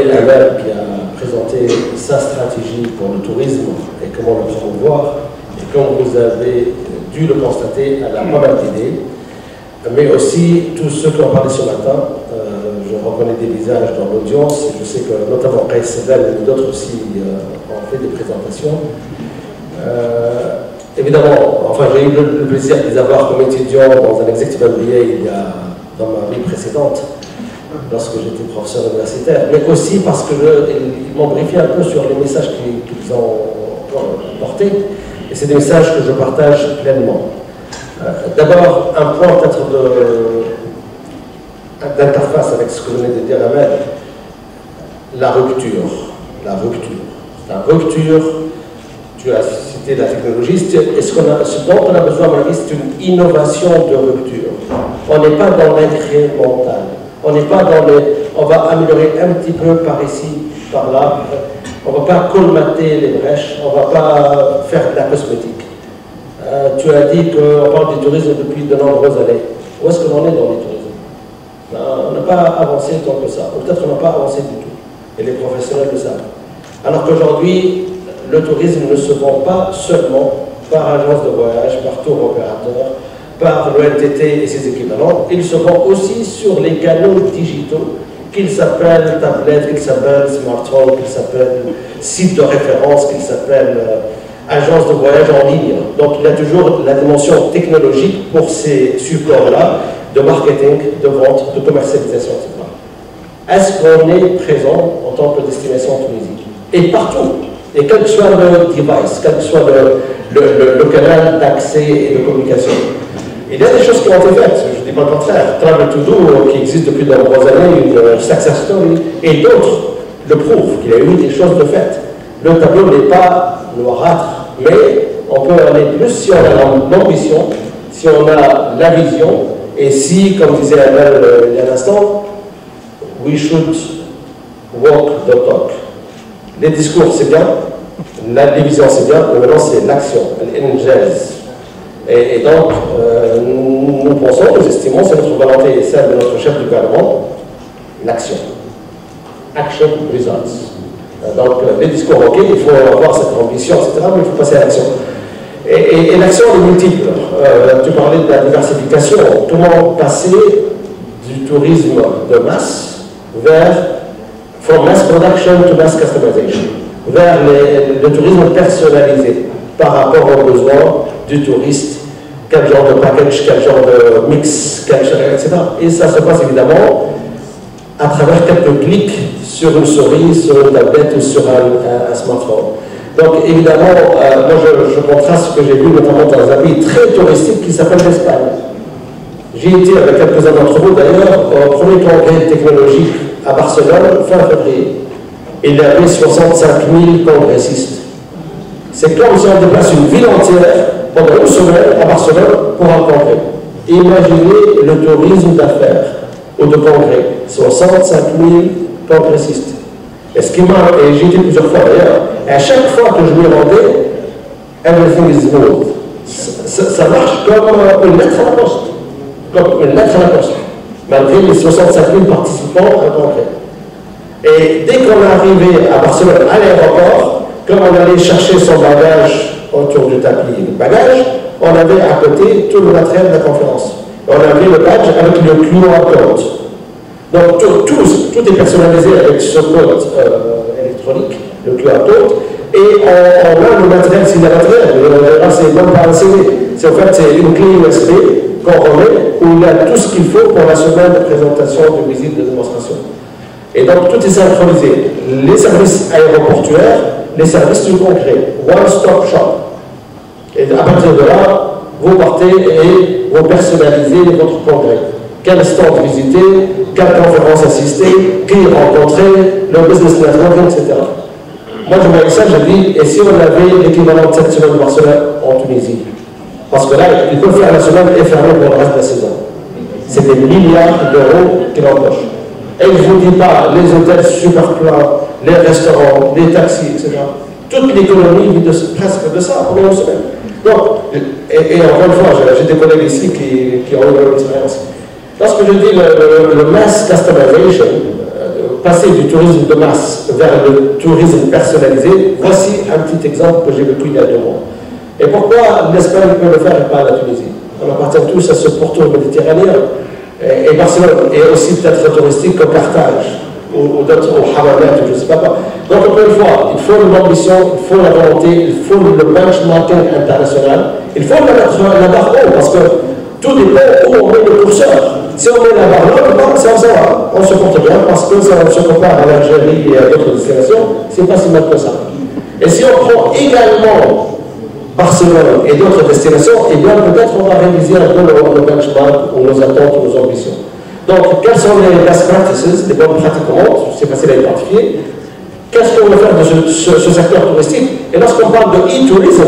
Qui a présenté sa stratégie pour le tourisme et comment le promouvoir, et comme vous avez dû le constater, elle a pas mal d'idées, mais aussi tous ceux qui ont parlé ce matin, euh, je reconnais des visages dans l'audience, je sais que notamment Kais et d'autres aussi euh, ont fait des présentations. Euh, évidemment, enfin j'ai eu le, plaisir de les avoir comme étudiants dans un executive MBA il y a, dans ma vie précédente, lorsque j'étais professeur universitaire, mais aussi parce qu'ils m'ont briefé un peu sur les messages qu'ils ont portés, et c'est des messages que je partage pleinement. Euh, d'abord, un point peut-être d'interface avec ce que venait de dire Ahmed, la rupture. La rupture. La rupture, tu as cité la technologie, et ce, dont on a besoin, c'est une innovation de rupture. On n'est pas dans l'incrémental. On n'est pas dans le. On va améliorer un petit peu par ici, par là. On ne va pas colmater les brèches. On ne va pas faire de la cosmétique. Euh, tu as dit qu'on parle du tourisme depuis de nombreuses années. Où est-ce que l'on est dans le tourisme? On n'a pas avancé tant que ça. Ou peut-être qu'on n'a pas avancé du tout. Et les professionnels le savent. Alors qu'aujourd'hui, le tourisme ne se vend pas seulement par agence de voyage, par tour opérateur, par le NTT et ses équivalents, il se vend aussi sur les canaux digitaux qu'ils s'appellent tablette, qu'ils s'appellent smartphone, qu'ils s'appellent site de référence, qu'ils s'appellent euh, agence de voyage en ligne. Donc il y a toujours la dimension technologique pour ces supports-là, de marketing, de vente, de commercialisation, etc. Est-ce qu'on est présent en tant que destination touristique? Et partout, et quel que soit le device, quel que soit le, canal d'accès et de communication. Il y a des choses qui ont été faites, je ne dis pas le contraire. Travel to Do, qui existe depuis de nombreuses années, une success story, et d'autres le prouvent, qu'il y a eu des choses de faites. Le tableau n'est pas noirâtre, mais on peut aller plus si on a l'ambition, si on a la vision, et si, comme disait Abel euh, il y a un instant, we should walk the talk. Les discours, c'est bien, la division, c'est bien, mais maintenant, c'est l'action, l'engèse. Et, donc, euh, nous, pensons, nous estimons, c'est notre volonté et celle de notre chef du gouvernement, l'action. Action results. Euh, donc, les discours, ok, il faut avoir cette ambition, etc., mais il faut passer à l'action. Et, l'action est multiple. Euh, tu parlais de la diversification. Comment passer du tourisme de masse vers, from mass production to mass customization, vers le tourisme personnalisé par rapport aux besoins du touriste, quel genre de package, quel genre de mix, quel, etc. Et ça se passe évidemment à travers quelques clics sur une souris, sur une tablette ou sur un, smartphone. Donc évidemment, euh, moi je, contraste ce que j'ai vu notamment dans un pays très touristique qui s'appelle l'Espagne. J'ai été avec quelques-uns d'entre vous d'ailleurs au premier congrès technologique à Barcelone fin février. Il y avait 65 000 congressistes. C'est comme si on déplace une ville entière pendant une semaine à Barcelone pour un congrès. Imaginez le tourisme d'affaires ou de congrès. 65 000 congressistes. Et ce qui m'a, et j'ai été plusieurs fois d'ailleurs, à chaque fois que je me rendais, everything is smooth. Ça, marche comme une lettre à la poste. Comme une lettre à la poste. Malgré les 65 000 participants à congrès. Et dès qu'on est arrivé à Barcelone, à l'aéroport, comme on allait chercher son bagage autour du tapis de bagage, on avait à côté tout le matériel de la conférence. On avait le badge avec le QR code. Donc tout, est personnalisé avec ce code euh, électronique, le QR code, et on, a le matériel, c'est le matériel, c'est même pas un CD, c'est en fait une clé USB qu'on remet où il y a tout ce qu'il faut pour la semaine de présentation, de visite, de démonstration. Et donc tout est synchronisé. Les services aéroportuaires, les services du concret, one-stop shop. Et à partir de là, vous partez et vous personnalisez votre congrès. Quel stand visiter, quelle conférence assister, qui rencontrer, le business network, etc. Moi, je vois ça, je dis, et si on avait l'équivalent de cette semaine de Barcelone en Tunisie? Parce que là, il peut faire la semaine et fermer pour le reste de la saison. C'est des milliards d'euros qu'il empoche. Et je ne vous dis pas les hôtels super les restaurants, les taxis, etc. Toute l'économie vit presque de ça pendant une semaine. Donc, et, encore une fois, j'ai des collègues ici qui, ont eu une expérience. Lorsque je dis le, mass customization, euh, passer du tourisme de masse vers le tourisme personnalisé, voici un petit exemple que j'ai vécu il y a deux mois. Et pourquoi l'Espagne peut le faire et pas la Tunisie? On appartient tous à ce pourtour méditerranéen. Et, Barcelone est aussi peut-être touristique comme Carthage ou, d'autres, ou Hamamet, je ne sais pas. Donc, encore une fois, il faut l'ambition, il faut la volonté, il faut le benchmarking international, il faut la mettre la barre haut, parce que tout dépend où on met le curseur. Si on met la barre là, ça va, on se porte bien, parce que ça se compare à l'Algérie et à d'autres destinations, c'est pas si mal que ça. Et si on prend également Barcelone et d'autres destinations, eh bien peut-être on va réviser un peu le, benchmark ou nos attentes ou nos ambitions. Donc, quelles sont les best practices, les bonnes pratiques courantes, c'est facile à identifier. Qu'est-ce qu'on va faire de ce, secteur touristique? Et lorsqu'on parle de e-tourisme,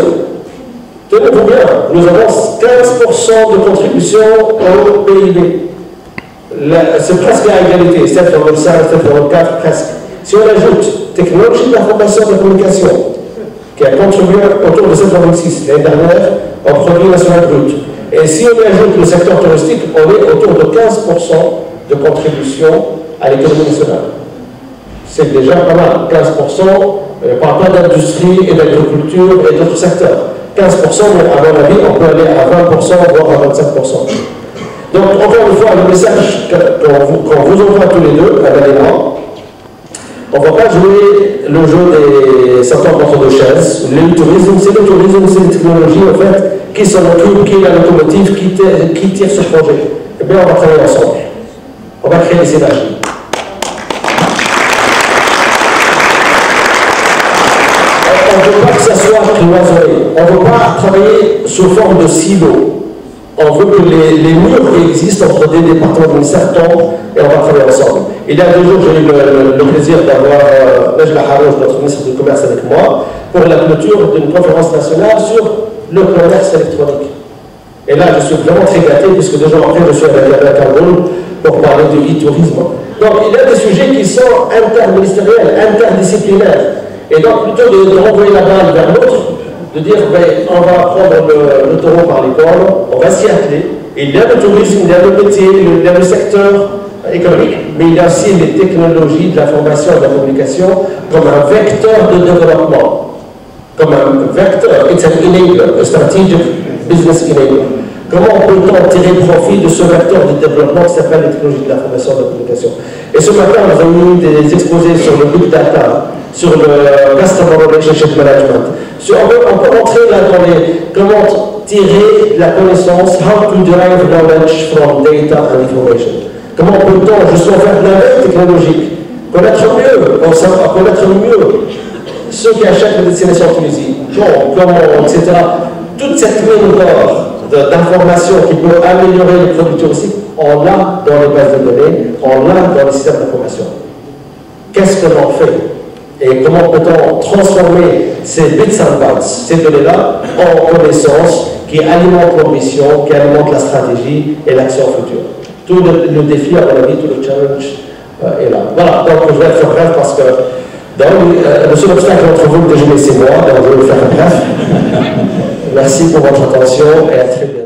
tenez-vous bien, nous avons 15% de contribution au PIB. C'est presque à égalité, 7,5, 7,4 presque. Si on ajoute technologie de l'information et de communication, qui a contribué autour de 7,6 l'année dernière en produit national brut. Et si on ajoute le secteur touristique, on est autour de 15% de contribution à l'économie nationale. C'est déjà pas mal. 15%, on ne parle pas d'industrie et d'agriculture et d'autres secteurs. 15%, mais à mon avis, on peut aller à 20%, voire à 25%. Donc, encore une fois, le message qu'on vous, envoie tous les deux, à l'élément, on ne va pas jouer le jeu des certains entre deux chaises. Le tourisme, c'est le tourisme, c'est les technologies en fait qui s'en occupe, qui est la locomotive, qui, qui tire ce projet. Eh bien, on va travailler ensemble. On va créer des synergies. On ne veut pas que ça soit cloisonné. On ne veut pas travailler sous forme de silo on veut que les, murs qui existent entre des départements ministère tombent et on va travailler ensemble. Il y a deux jours, j'ai eu le, plaisir d'avoir euh, Nejla Harouj, notre ministre du Commerce, avec moi, pour la clôture d'une conférence nationale sur le commerce électronique. Et là, je suis vraiment très gâté, puisque deux jours après, je suis avec la Cameroun pour parler du e-tourisme. Donc, il y a des sujets qui sont interministériels, interdisciplinaires. Et donc, plutôt de, de renvoyer la balle vers l'autre, de dire ben, on va prendre le, taureau par les cornes, on va s'y atteler. il y a le tourisme, il y a le métier, il y a le secteur économique, mais il y a aussi les technologies de l'information et de la communication comme un vecteur de développement. Comme un vecteur, it's an enabler, a strategic business enabler. Comment peut-on tirer profit de ce vecteur de développement qui s'appelle les de l'information et de la communication? Et ce matin, nous avons eu des exposés sur le big data, sur le Customer Relationship Management. Sur, on, peut, on peut entrer là dans les comment tirer la connaissance, how to derive knowledge from data and information. Comment peut-on justement faire de la technologique, connaître mieux, connaître mieux ceux qui achètent les destinations en Tunisie, comment, etc. Toute cette mine d'or d'informations qui peut améliorer les produits touristiques, on l'a dans les bases de données, on l'a dans les systèmes d'information. Qu'est-ce que l'on fait? Et comment peut-on transformer ces bits and bytes, ces données-là, en connaissances qui alimentent l'ambition, qui alimentent la stratégie et l'action future? Tout le, défi, à mon avis, tout le challenge euh, est là. Voilà, donc je vais être bref parce que donc, euh, le seul obstacle entre vous, le c'est moi, donc je vais le faire bref. Merci pour votre attention et à très bientôt.